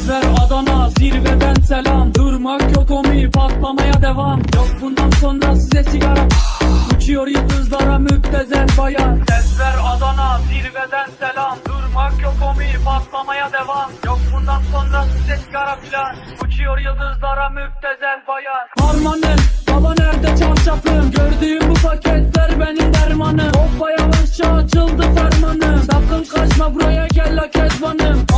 Desver Adana zirveden selam. Durmak yok omi patlamaya devam. Yok bundan sonra size sigara. Uçuyor yıldızlara müptezel bayan Desver Adana zirveden selam. Durmak yok omi patlamaya devam. Yok bundan sonra size sigara filan. Uçuyor yıldızlara müptezel bayan Harmanım baba nerede çarşafım? Gördüğüm bu paketler benim dermanım. Hoppa yavaşça açıldı fermanım. Sakın kaçma buraya gel la kezbanım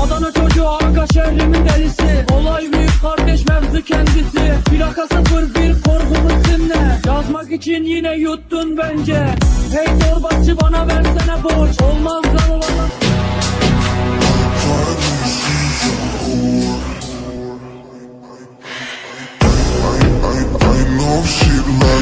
Aga şehrimin delisi Olay büyük kardeş mevzu kendisi. Plaka 01 korkumuz dinle. Yazmak için yine yuttun bence. Hey torbacı bana versene borç. Olmaz lan olmaz I, I know she like